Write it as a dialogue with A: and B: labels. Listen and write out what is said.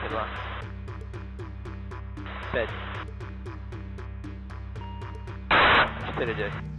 A: 22.
B: 5. 49.